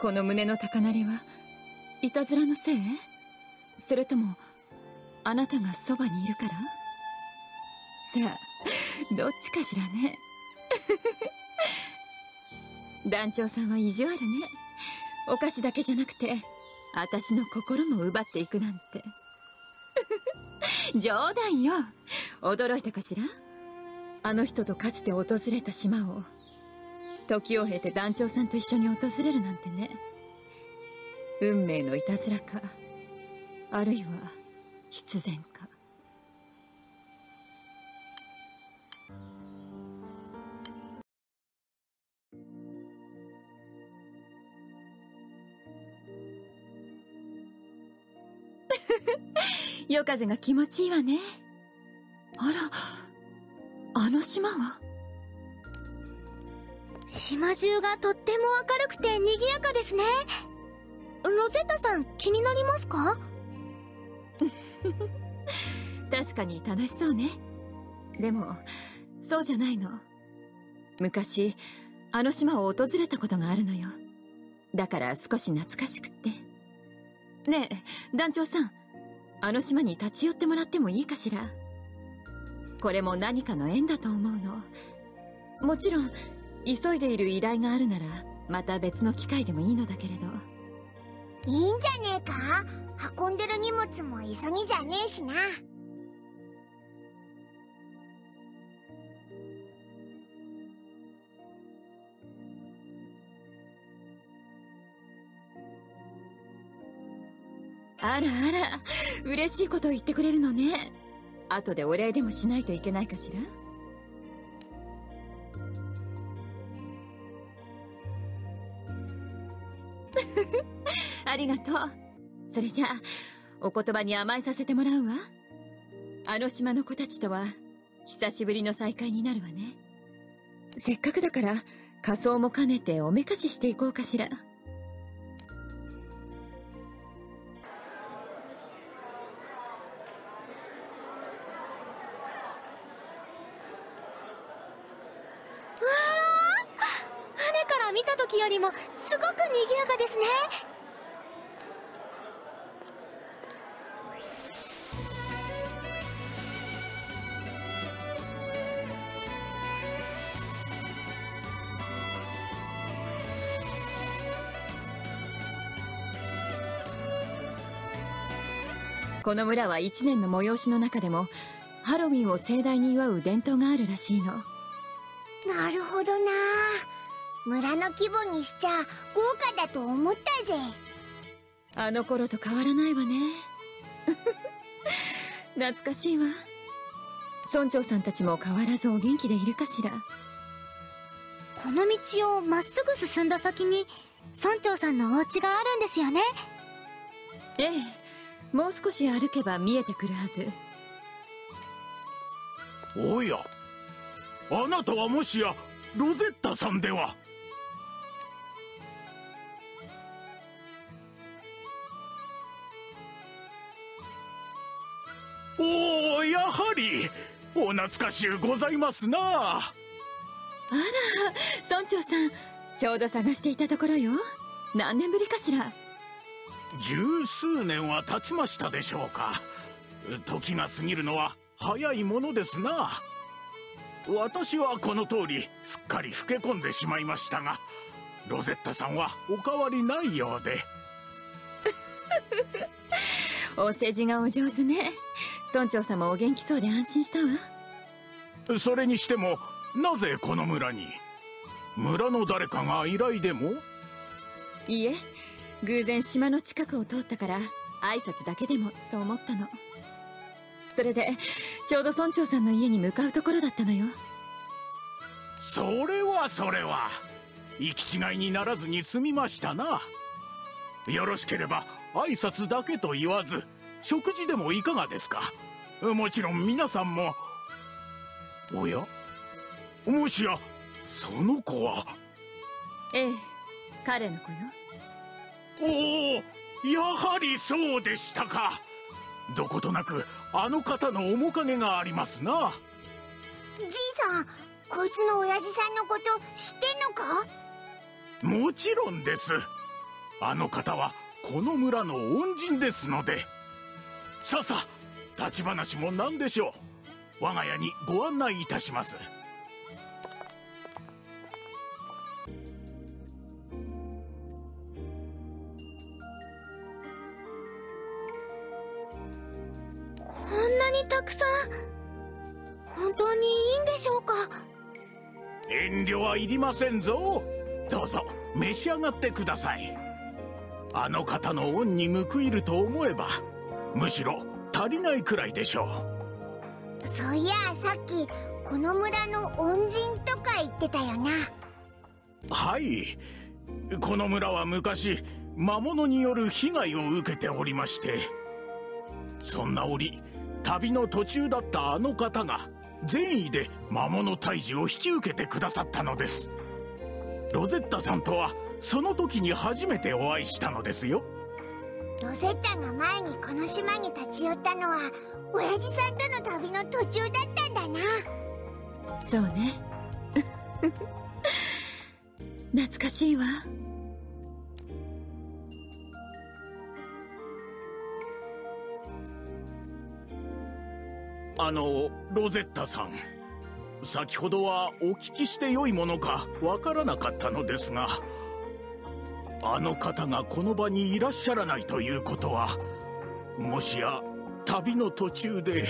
この胸の高鳴りはいたずらのせい？それともあなたがそばにいるから？さあどっちかしらね。団長さんは意地悪ね。お菓子だけじゃなくて私の心も奪っていくなんて。冗談よ。驚いたかしら？あの人とかつて訪れた島を。時を経て団長さんと一緒に訪れるなんてね。運命のいたずらかあるいは必然か。夜風が気持ちいいわね。あらあの島は？島中がとっても明るくて賑やかですね。ロゼッタさん気になりますか？確かに楽しそうね。でもそうじゃないの。昔あの島を訪れたことがあるのよ。だから少し懐かしくって。ねえ団長さんあの島に立ち寄ってもらってもいいかしら？これも何かの縁だと思うの。もちろん急いでいる依頼があるならまた別の機会でもいいのだけれど。いいんじゃねえか？運んでる荷物も急ぎじゃねえしな。あらあら嬉しいことを言ってくれるのね。後でお礼でもしないといけないかしら？ありがとう。それじゃあお言葉に甘えさせてもらうわ。あの島の子たちとは久しぶりの再会になるわね。せっかくだから仮装も兼ねておめかししていこうかしら。この村は一年の催しの中でもハロウィンを盛大に祝う伝統があるらしいの。なるほどな。村の規模にしちゃ豪華だと思ったぜ。あの頃と変わらないわね。懐かしいわ。村長さんたちも変わらずお元気でいるかしら。この道をまっすぐ進んだ先に村長さんのお家があるんですよね。ええもう少し歩けば見えてくるはず。おやあなたはもしやロゼッタさんでは。おおやはりお懐かしゅうございますな。あら村長さんちょうど探していたところよ。何年ぶりかしら十数年は経ちましたでしょうか。時が過ぎるのは早いものですな。私はこの通りすっかり老け込んでしまいましたがロゼッタさんはお変わりないようで。お世辞がお上手ね。村長様お元気そうで安心したわ。それにしてもなぜこの村に？村の誰かが依頼でも？いいえ偶然島の近くを通ったから挨拶だけでもと思ったの。それでちょうど村長さんの家に向かうところだったのよ。それはそれは。行き違いにならずに済みましたな。よろしければ挨拶だけと言わず食事でもいかがですか？もちろん皆さんも。おや？もしやその子は？ええ彼の子よおおやはりそうでしたか。どことなくあの方の面影がありますな。じいさんこいつの親父さんのこと知ってんのか？もちろんです。あの方はこの村の恩人ですので。さあさあ立ち話も何でしょう。我が家にご案内いたしますなにたくさん。本当にいいんでしょうか？遠慮はいりませんぞ。どうぞ召し上がってください。あの方の恩に報いると思えばむしろ足りないくらいでしょう。そういやさっきこの村の恩人とか言ってたよな。はい。この村は昔魔物による被害を受けておりまして。そんな折旅の途中だったあの方が善意で魔物退治を引き受けてくださったのです。ロゼッタさんとはその時に初めてお会いしたのですよ。ロゼッタが前にこの島に立ち寄ったのは親父さんとの旅の途中だったんだな。そうね。懐かしいわあのロゼッタさん。先ほどはお聞きしてよいものかわからなかったのですがあの方がこの場にいらっしゃらないということはもしや旅の途中で。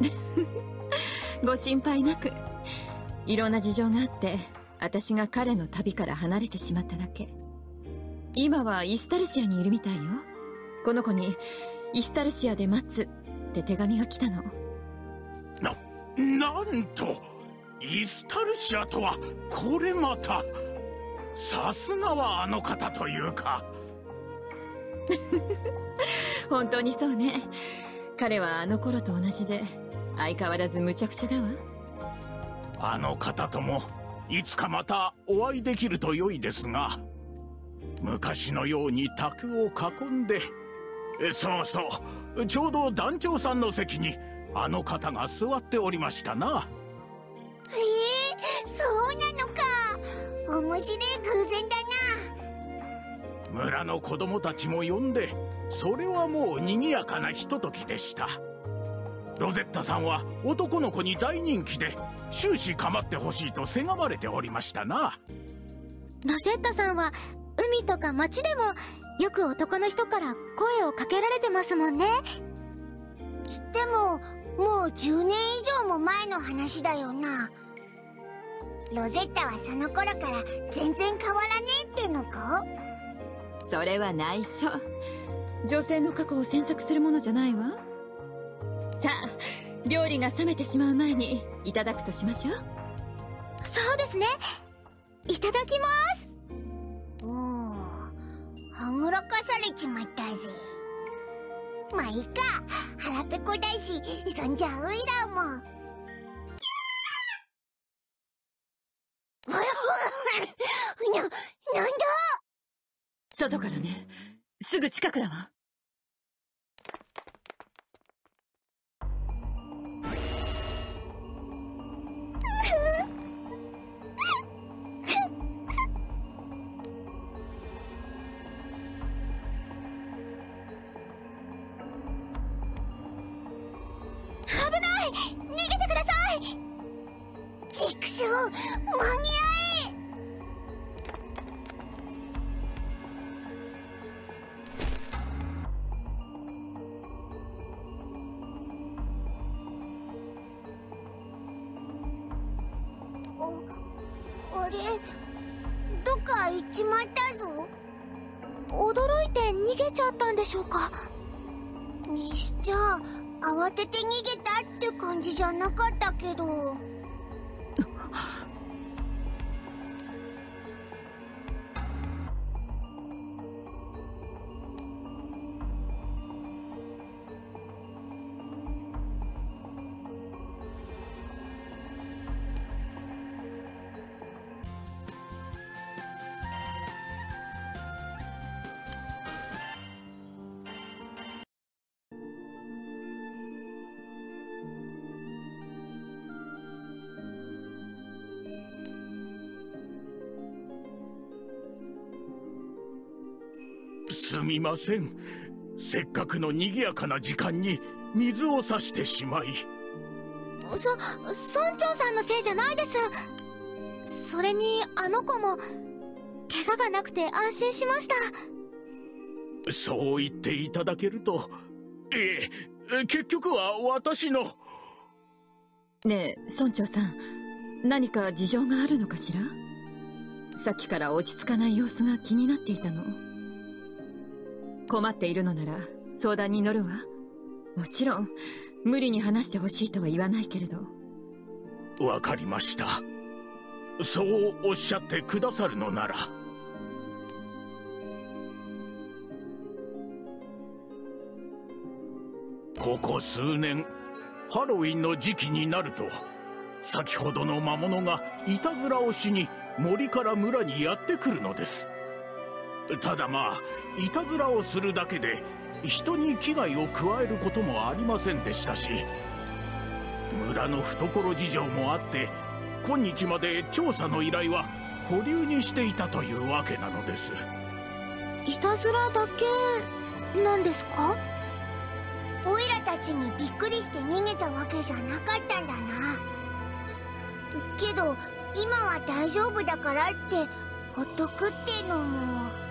ご心配なく。いろんな事情があって私が彼の旅から離れてしまっただけ。今はイスタルシアにいるみたいよ。この子にイスタルシアで待つ。って手紙が来たの？ななんとイスタルシアとはこれまたさすがはあの方というか。本当にそうね。彼はあの頃と同じで相変わらず無茶苦茶だわ。あの方ともいつかまたお会いできると良いですが昔のように卓を囲んでそうそう。ちょうど団長さんの席にあの方が座っておりましたな。へえそうなのか。面白い偶然だな。村の子供たちも呼んでそれはもう賑やかなひとときでした。ロゼッタさんは男の子に大人気で終始構ってほしいとせがまれておりましたな。ロゼッタさんは海とか街でもよく男の人から声をかけられてますもんね。つってももう10年以上も前の話だよな。ロゼッタはその頃から全然変わらねえってのか？それは内緒。女性の過去を詮索するものじゃないわ。さあ料理が冷めてしまう前にいただくとしましょう。そうですね。いただきますはぐらかされちまったぜ。まあいいか。腹ペコだしそんじゃおいらも。な、なんだ？外からねすぐ近くだわ。畜生間に合え。ああれどっか行っちまったぞ。驚いて逃げちゃったんでしょうか。にしちゃ慌てて逃げたって感じじゃなかったけどみません。せっかくの賑やかな時間に水を差してしまい。そ村長さんのせいじゃないです。それにあの子も怪我がなくて安心しました。そう言っていただけるとええ結局は私の。ねえ村長さん何か事情があるのかしら？さっきから落ち着かない様子が気になっていたの困っているのなら相談に乗るわ。もちろん無理に話してほしいとは言わないけれど。わかりました。そうおっしゃってくださるのなら。ここ数年ハロウィンの時期になると先ほどの魔物がいたずらをしに森から村にやってくるのです。ただまあいたずらをするだけで人に危害を加えることもありませんでしたし村の懐事情もあって今日まで調査の依頼は保留にしていたというわけなのです。いたずらだけなんですか？オイラたちにびっくりして逃げたわけじゃなかったんだな。けど今は大丈夫だからってほっとくってのも。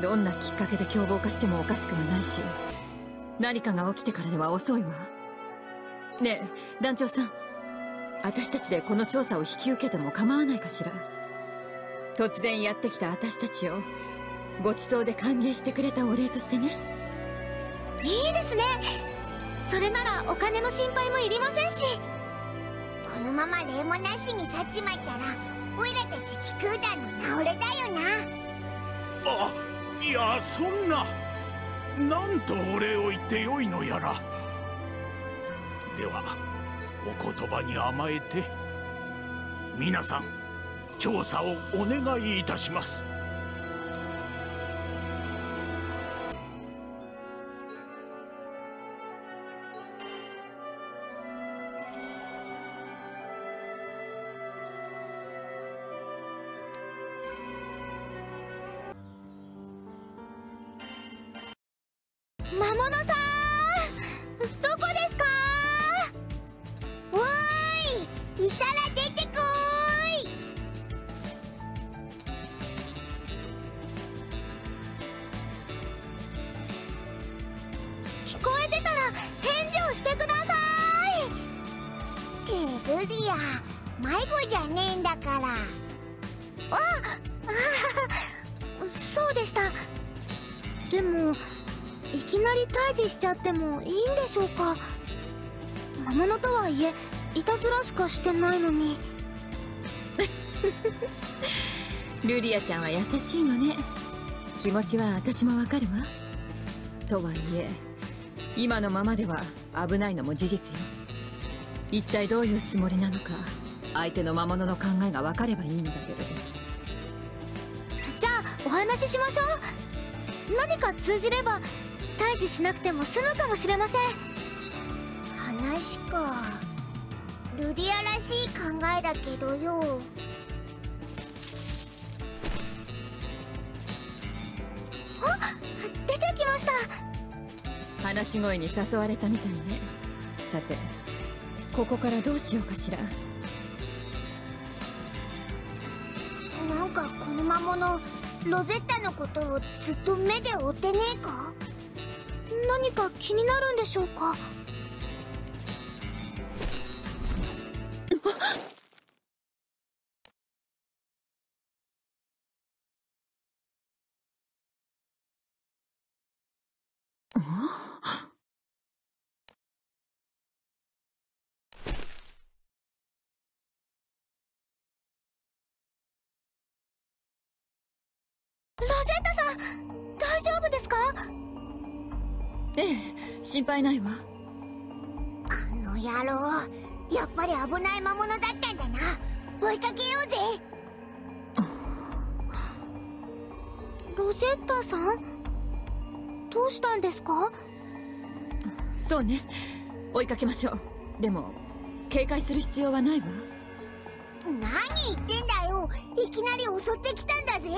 どんなきっかけで凶暴化してもおかしくはないし何かが起きてからでは遅いわ。ねえ団長さん。私たちでこの調査を引き受けても構わないかしら。突然やってきた私たちをご馳走で歓迎してくれたお礼としてね。いいですね。それならお金の心配もいりませんし。このまま礼もなしに去っちまったらオイラたちキクーダの直れだよな。あいやそんな。なんとお礼を言ってよいのやら。ではお言葉に甘えて皆さん調査をお願いいたします。いいたら出てこーい。聞こえてたら返事をしてください。ってルリア迷子じゃねえんだから。ああそうでした。でもいきなり退治しちゃってもいいんでしょうか。魔物とはいえいたずらしかしてないのに。ルリアちゃんは優しいのね。気持ちは私もわかるわ。とはいえ今のままでは危ないのも事実よ。一体どういうつもりなのか相手の魔物の考えが分かればいいのだけれど。じゃあお話ししましょう。何か通じれば退治しなくても済むかもしれません。話かルリアらしい考えだけどよ。出てきました。話し声に誘われたみたいね。さてここからどうしようかしら。なんかこの魔物ロゼッタのことをずっと目で追ってねえか？何か気になるんでしょうか？大丈夫ですか？ええ心配ないわ。あの野郎やっぱり危ない魔物だったんだな。追いかけようぜ。ロゼッタさん？どうしたんですか？そうね。追いかけましょう。でも警戒する必要はないわ。何言ってんだよ。いきなり襲ってきたんだぜ。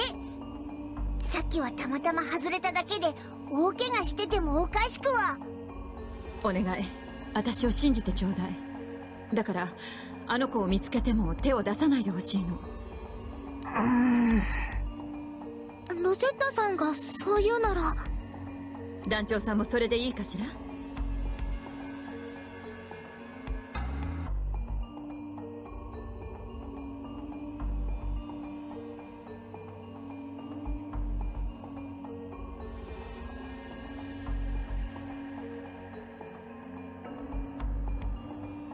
さっきはたまたま外れただけで大怪我しててもおかしくは。お願い。私を信じてちょうだい。だからあの子を見つけても手を出さないでほしいの。うん。ロゼッタさんがそう言うなら団長さんもそれでいいかしら？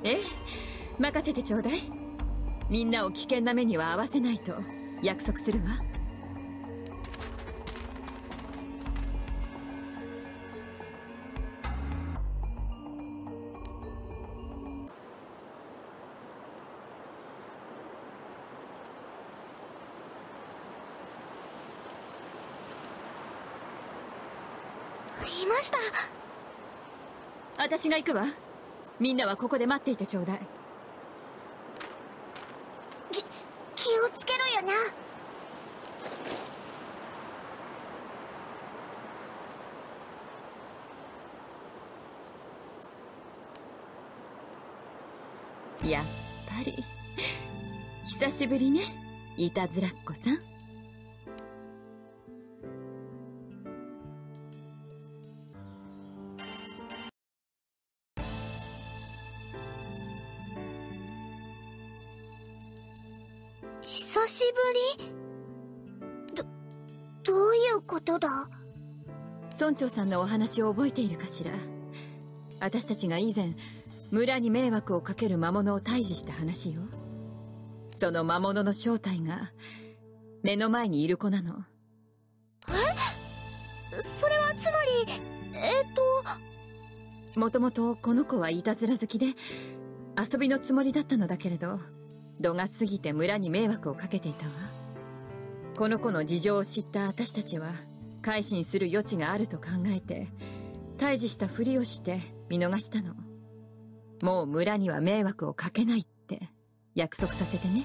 え？え任せてちょうだい。みんなを危険な目には合わせないと約束するわ。私が行くわ。みんなはここで待っていてちょうだい。き気をつけろよな。やっぱり。久しぶりねいたずらっ子さん長さんのお話を覚えているかしら？私たちが以前村に迷惑をかける魔物を退治した話よ。その魔物の正体が目の前にいる子なの。それはつまりえっ、と？もともとこの子はいたずら好きで遊びのつもりだったのだけれど度が過ぎて村に迷惑をかけていたわ。この子の事情を知った私たちは改心する余地があると考えて退治したふりをして見逃したの。もう村には迷惑をかけないって約束させてね。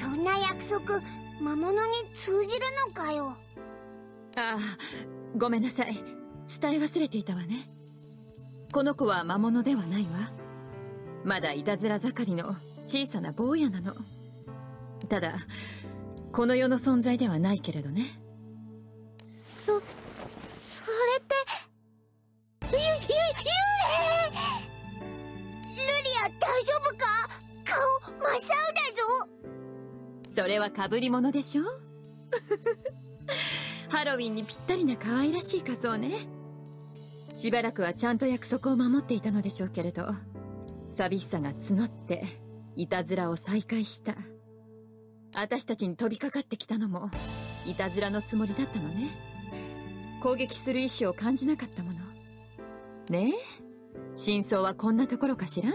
そんな約束魔物に通じるのかよ。ああごめんなさい。伝え忘れていたわね。この子は魔物ではないわ。まだいたずら盛りの小さな坊やなの。ただこの世の存在ではないけれどねそそれってゆゆ幽霊！ルリア大丈夫か？顔真っ青だぞ。それは被り物でしょ？ハロウィンにぴったりな可愛らしい仮装ね。しばらくはちゃんと約束を守っていたのでしょうけれど寂しさが募っていたずらを再開した。私たちに飛びかかってきたのもいたずらのつもりだったのね。攻撃する意志を感じなかったもの。ねえ真相はこんなところかしら？あ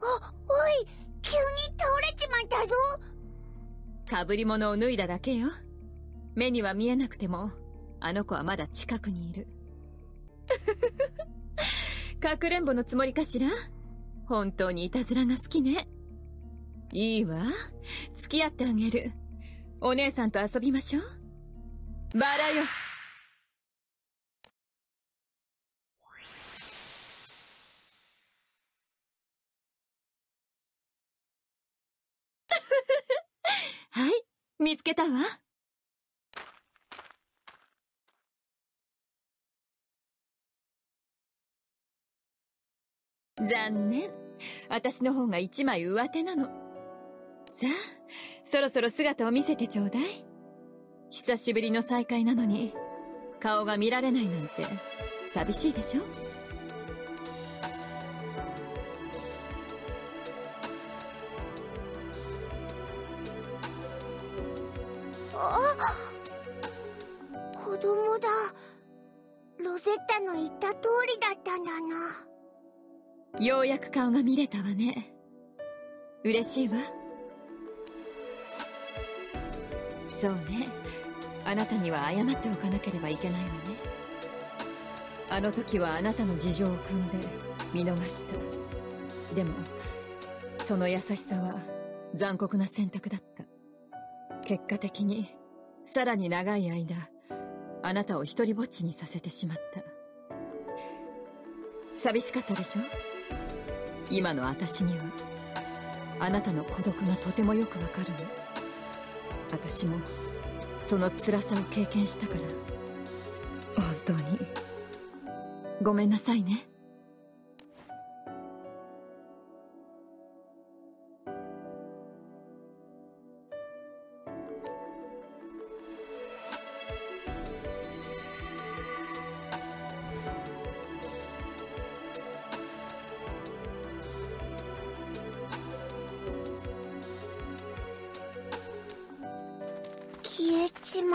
おい急に倒れちまったぞ。被り物を脱いだだけよ。目には見えなくてもあの子はまだ近くにいる。かくれんぼのつもりかしら？本当にいたずらが好きね。いいわ。付き合ってあげるお姉さんと遊びましょう。バラよ。はい見つけたわ。残念。私の方が一枚上手なの。さあ。そろそろ姿を見せてちょうだい。久しぶりの再会なのに顔が見られないなんて寂しいでしょ？子供だ。ロゼッタの言った通りだったんだな。ようやく顔が見れたわね。嬉しいわそうね。あなたには謝っておかなければいけないわね。あの時はあなたの事情を汲んで見逃した。でもその優しさは残酷な選択だった。結果的にさらに長い間あなたを一りぼっちにさせてしまった。寂しかったでしょ？今の私には。あなたの孤独がとてもよくわかるの。私もその辛さを経験したから。本当に。ごめんなさいね。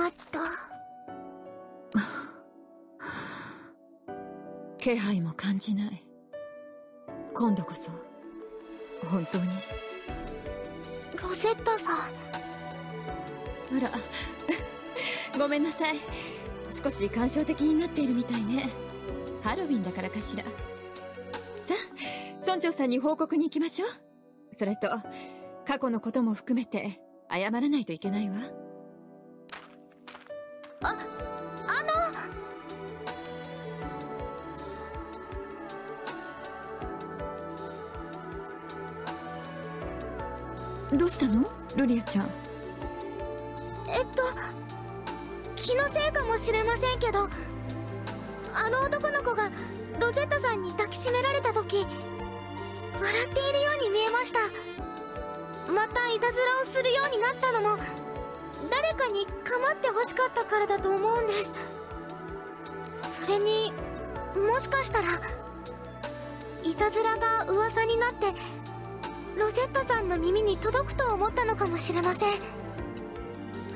まった。気配も感じない。今度こそ本当に。ロゼッタさん。あら。ごめんなさい。少し感傷的になっているみたいね。ハロウィンだからかしら。さあ村長さんに報告に行きましょう。それと過去のことも含めて謝らないといけないわああの。どうしたの？ルリアちゃん。えっと気のせいかもしれませんけどあの男の子がロゼッタさんに抱きしめられた時笑っているように見えました。またいたずらをするようになったのも誰かに構ってほしかったからだと思うんですそれにもしかしたらいたずらが噂になってロゼッタさんの耳に届くと思ったのかもしれません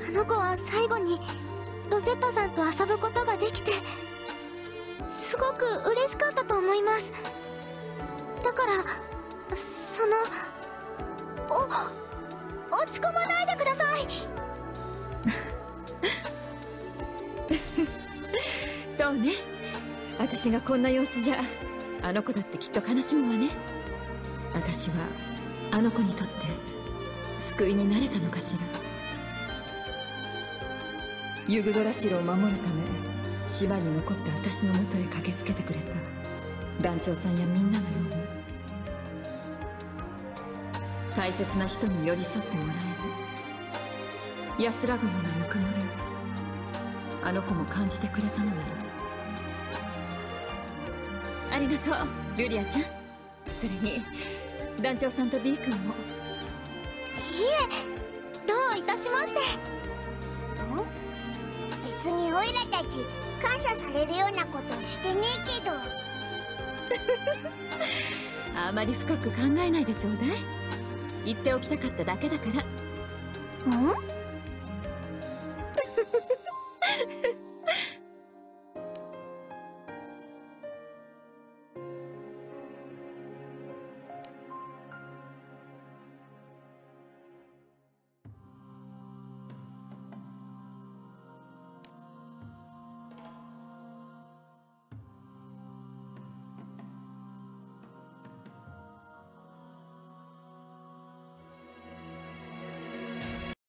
あの子は最後にロゼッタさんと遊ぶことができてすごく嬉しかったと思いますだからそのお落ち込まないでください。そうね。私がこんな様子じゃあの子だってきっと悲しむわね。私はあの子にとって救いになれたのかしら。ユグドラシルを守るため島に残った私のもとへ駆けつけてくれた。団長さんやみんなのように。大切な人に寄り添ってもらえる。安らぐようなぬくもりをあの子も感じてくれたのなら。ありがとう。ルリアちゃん。それに団長さんと B 君も。いえどういたしまして。別にオイラたち感謝されるようなことしてねえけど。あまり深く考えないでちょうだい。言っておきたかっただけだから。ん？